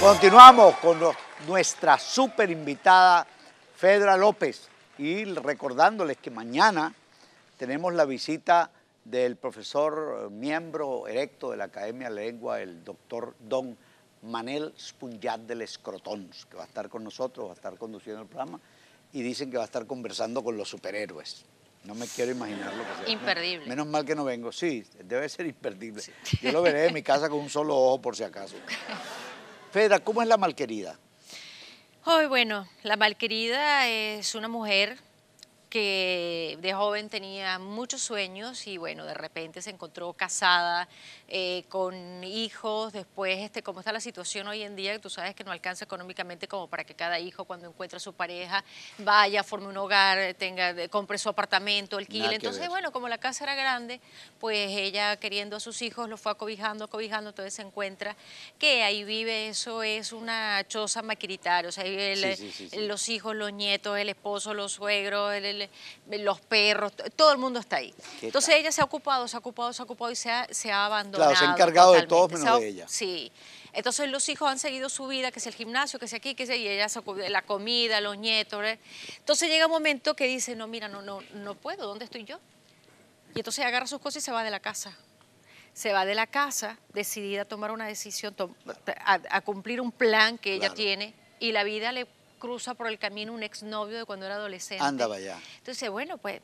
Continuamos con los- nuestra super invitada Fedra López y recordándoles que mañana tenemos la visita del profesor eh, miembro erecto de la Academia de la Lengua, el doctor Don Manel Spunyat del Escrotons, que va a estar con nosotros, va a estar conduciendo el programa y dicen que va a estar conversando con los superhéroes. No me quiero imaginar lo que sea. Imperdible. Menos mal que no vengo. Sí, debe ser imperdible. Yo lo veré en mi casa con un solo ojo por si acaso. Fedra, ¿cómo es la malquerida? Hoy, bueno, la malquerida es una mujer que de joven tenía muchos sueños y bueno, de repente se encontró casada, eh, con hijos, después, este, como está la situación hoy en día, que tú sabes que no alcanza económicamente como para que cada hijo cuando encuentre a su pareja vaya, forme un hogar, tenga, compre su apartamento, alquile. Entonces, ver. bueno, como la casa era grande, pues ella queriendo a sus hijos, los fue acobijando, acobijando, entonces se encuentra que ahí vive, eso es una choza maquiritaria, o sea, ahí vive el- Sí, sí, sí, sí. los hijos, los nietos, el esposo, los suegros, el- los perros, todo el mundo está ahí. ¿Qué Entonces tal? ella se ha ocupado, se ha ocupado, se ha ocupado y se ha, se ha abandonado. Claro, se ha encargado de todos menos ha- de ella. Sí. Entonces los hijos han seguido su vida, que es el gimnasio, que es aquí, que es y ella se ocupa de la comida, los nietos. ¿verdad? Entonces llega un momento que dice, no, mira, no, no, no puedo, ¿dónde estoy yo? Y entonces agarra sus cosas y se va de la casa. Se va de la casa decidida a tomar una decisión, to- a, a cumplir un plan que ella Claro. tiene y la vida le cruza por el camino un exnovio de cuando era adolescente. Anda, vaya. Entonces, bueno, pues,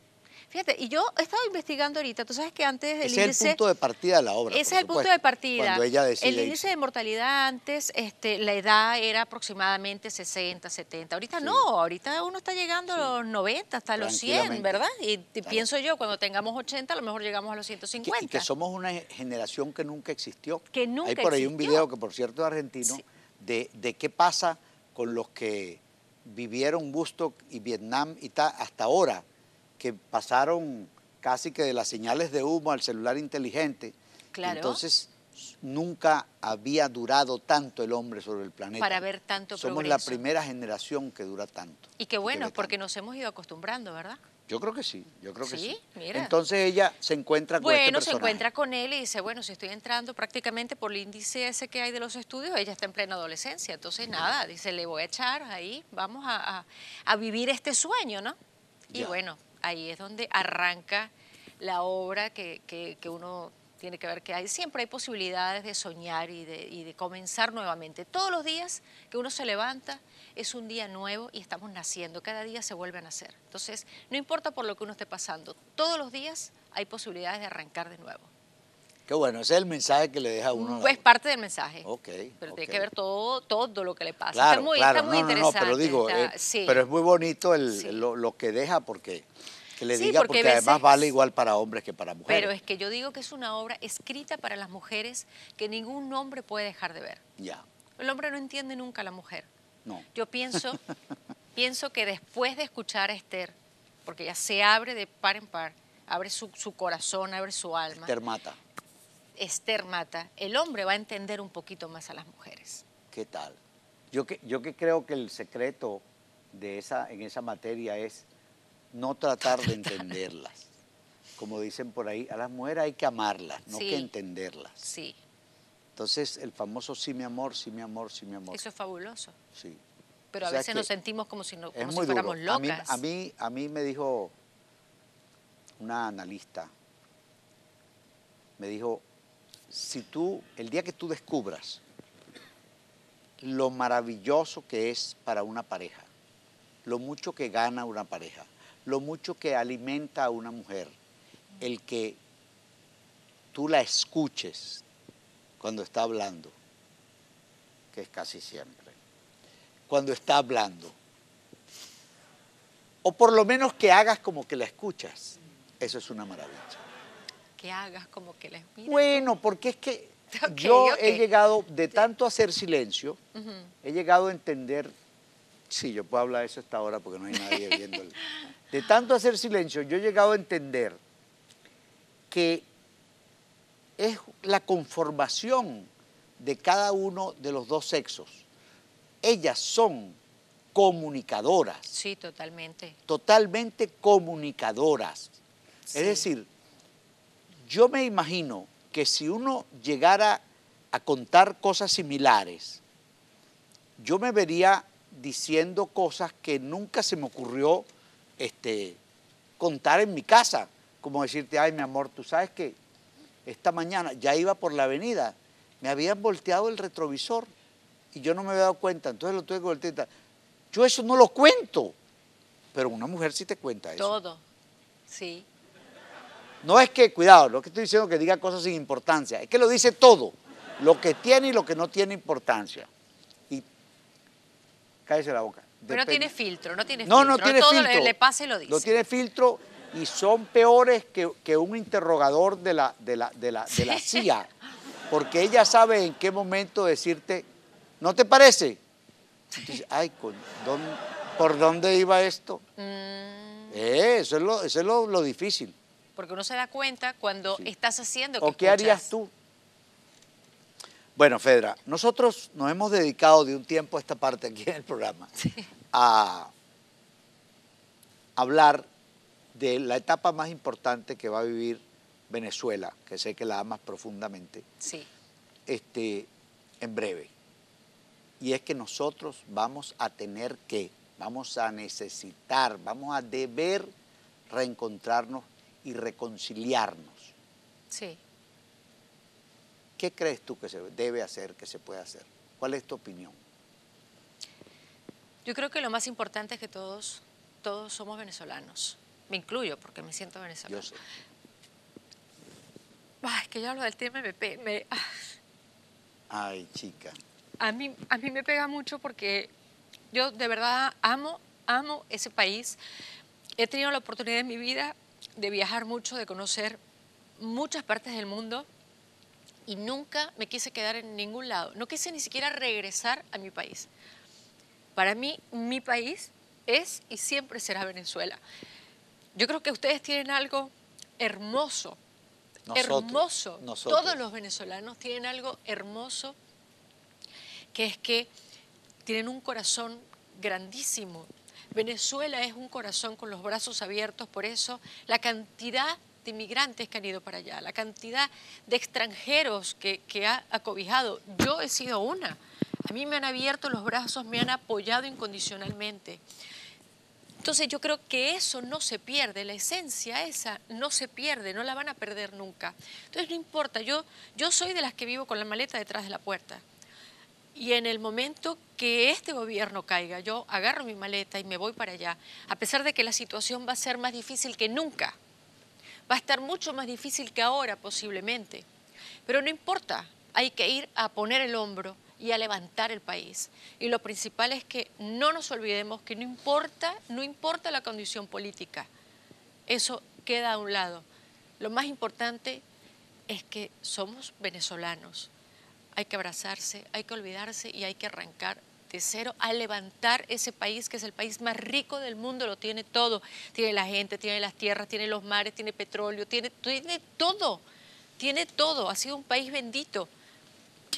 fíjate, y yo he estado investigando ahorita, tú sabes que antes el Ese es el índice... punto de partida de la obra. Ese es el punto de partida. Cuando ella decide el índice irse. de mortalidad antes, este, la edad era aproximadamente 60, 70. Ahorita Sí. no, ahorita uno está llegando a los 90, hasta los 100, Tranquilamente. ¿verdad? Y Claro. pienso yo, cuando tengamos 80, a lo mejor llegamos a los Que- 150. y que somos una generación que nunca existió. Que nunca Hay por ahí un video que, por cierto, es argentino, Sí. de, de qué pasa con los que vivieron Woodstock y Vietnam y ta- hasta ahora, que pasaron casi que de las señales de humo al celular inteligente. Claro. Entonces, nunca había durado tanto el hombre sobre el planeta. Para ver tanto Somos la primera generación que dura tanto. Y qué bueno, porque nos hemos ido acostumbrando, ¿verdad? Yo creo que sí, yo creo que Sí, sí. mira. Entonces ella se encuentra con este Bueno, se personaje. encuentra con él y dice, bueno, si estoy entrando prácticamente por el índice ese que hay de los estudios, ella está en plena adolescencia. Entonces, nada, dice, le voy a echar ahí, vamos a, a- a vivir este sueño, ¿no? Y bueno, ahí es donde arranca la obra que, que- que uno tiene que ver que hay. Siempre hay posibilidades de soñar y de, y de comenzar nuevamente. Todos los días que uno se levanta es un día nuevo y estamos naciendo. Cada día se vuelve a nacer. Entonces, no importa por lo que uno esté pasando, todos los días hay posibilidades de arrancar de nuevo. Qué bueno, ese es el mensaje que le deja a uno. Pues parte del mensaje. Ok, Pero tiene que ver todo, todo lo que le pasa. Claro, está muy, claro, está muy no, no, pero digo, está- eh, sí. pero es muy bonito el, Sí. lo, lo que deja porque que le Sí, diga porque además vale igual para hombres que para mujeres. Pero es que yo digo que es una obra escrita para las mujeres que ningún hombre puede dejar de ver. Ya, El hombre no entiende nunca a la mujer. no. Yo pienso, pienso que después de escuchar a Esther, porque ella se abre de par en par, abre su, su corazón, abre su alma, Esther mata. Esther mata, el hombre va a entender un poquito más a las mujeres. ¿Qué tal? Yo que, yo que creo que el secreto de esa, en esa materia es no tratar de entenderlas. Como dicen por ahí, a las mujeres hay que amarlas, no Sí. que entenderlas. Sí, Entonces, el famoso sí, mi amor, sí, mi amor, sí, mi amor. eso es fabuloso. Sí. Pero O a veces nos sentimos como si, no, como si muy duro. fuéramos A mí, locas. a, mí, a mí me dijo una analista, me dijo, si tú, el día que tú descubras lo maravilloso que es para una pareja, lo mucho que gana una pareja, lo mucho que alimenta a una mujer, el que tú la escuches cuando está hablando, que es casi siempre, cuando está hablando, o por lo menos que hagas como que la escuchas, eso es una maravilla. que hagas como que les mira. Bueno, porque es que yo he llegado, de tanto hacer silencio, he llegado a entender, sí, yo puedo hablar de eso hasta ahora porque no hay nadie viéndolo. De tanto hacer silencio, yo he llegado a entender que es la conformación de cada uno de los dos sexos. Ellas son comunicadoras, Sí, totalmente. totalmente comunicadoras. Sí. Es decir, yo me imagino que si uno llegara a contar cosas similares, yo me vería diciendo cosas que nunca se me ocurrió este, contar en mi casa, como decirte, ay mi amor, tú sabes que esta mañana ya iba por la avenida, me habían volteado el retrovisor y yo no me había dado cuenta, entonces lo tuve que voltear. Yo eso no lo cuento, pero una mujer sí te cuenta eso. Todo, sí. No es que, cuidado, lo que estoy diciendo es que diga cosas sin importancia, es que lo dice todo, lo que tiene y lo que no tiene importancia. Y cállese la boca. Pero no tiene filtro, no tiene no, filtro. No, tiene todo filtro. Le, pasa y lo dice. No tiene filtro y son peores que, que un interrogador de la, de la, de la, de la CIA, porque ella sabe en qué momento decirte, ¿no te parece? Ay, ¿dónde, ¿por dónde iba esto? Mm. Eh, eso es, lo, eso es lo, lo, difícil. Porque uno se da cuenta cuando sí. estás haciendo que ¿O qué escuchas. harías tú? Bueno, Fedra, nosotros nos hemos dedicado de un tiempo a esta parte aquí en el programa Sí. a hablar de la etapa más importante que va a vivir Venezuela, que sé que la amas profundamente, Sí. este, en breve. Y es que nosotros vamos a tener que, vamos a necesitar, vamos a deber reencontrarnos y reconciliarnos. Sí. ¿Qué crees tú que se debe hacer, que se puede hacer? ¿Cuál es tu opinión? Yo creo que lo más importante es que todos, todos somos venezolanos. Me incluyo porque me siento. Yo sé. Ay, es que yo hablo del tema me, me- ah, Ay, chica. a mí, a mí me pega mucho porque yo de verdad amo, amo ese país. He tenido la oportunidad en mi vida de viajar mucho, de conocer muchas partes del mundo y nunca me quise quedar en ningún lado. No quise ni siquiera regresar a mi país. Para mí, mi país es y siempre será Venezuela. Yo creo que ustedes tienen algo hermoso, Nosotros, hermoso. nosotros. Todos los venezolanos tienen algo hermoso, que es que tienen un corazón grandísimo. Venezuela es un corazón con los brazos abiertos, por eso la cantidad de inmigrantes que han ido para allá, la cantidad de extranjeros que, ha acobijado. Yo he sido una. A mí me han abierto los brazos, me han apoyado incondicionalmente. Entonces yo creo que eso no se pierde, la esencia esa no se pierde, no la van a perder nunca. Entonces no importa, yo, yo soy de las que vivo con la maleta detrás de la puerta. Y en el momento que este gobierno caiga, yo agarro mi maleta y me voy para allá, a pesar de que la situación va a ser más difícil que nunca. Va a estar mucho más difícil que ahora posiblemente. Pero no importa, hay que ir a poner el hombro y a levantar el país. Y lo principal es que no nos olvidemos que no importa, no importa la condición política. Eso queda a un lado. Lo más importante es que somos venezolanos. Hay que abrazarse, hay que olvidarse y hay que arrancar de cero a levantar ese país que es el país más rico del mundo, lo tiene todo. Tiene la gente, tiene las tierras, tiene los mares, tiene petróleo, tiene, tiene todo. Tiene todo. Ha sido un país bendito.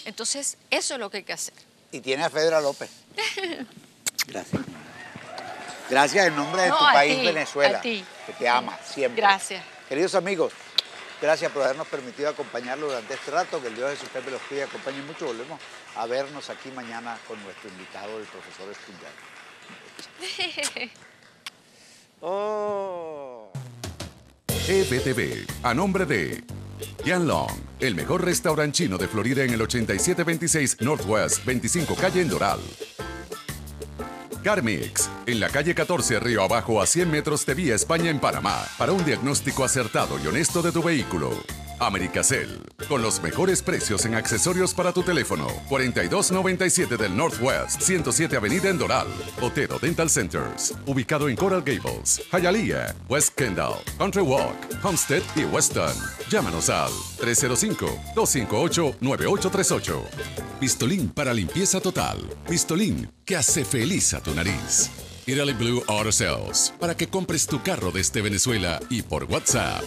Entonces, eso es lo que hay que hacer. Y tiene a Fedra López. Gracias. Gracias en nombre de No, tu país, ti, Venezuela, a ti. que te ama siempre. Gracias. Queridos amigos, gracias por habernos permitido acompañarlo durante este rato. Que el Dios de su Pepe los cuide y acompañe mucho. Volvemos a vernos aquí mañana con nuestro invitado, el profesor Estudiar. Oh. EBTV, a nombre de Yan Long, el mejor restaurante chino de Florida en el 8726 Northwest 25 Calle en Doral. Carmix, en la calle 14 Río Abajo a 100 metros de Vía España en Panamá, para un diagnóstico acertado y honesto de tu vehículo. Americacel, con los mejores precios en accesorios para tu teléfono. 4297 del Northwest, 107 Avenida en Doral. Dental Centers, ubicado en Coral Gables, Hialeah, West Kendall, Country Walk, Homestead y Weston. Llámanos al 305-258-9838. Pistolín para limpieza total. Pistolín que hace feliz a tu nariz. Italy Blue Auto Sales para que compres tu carro desde Venezuela y por WhatsApp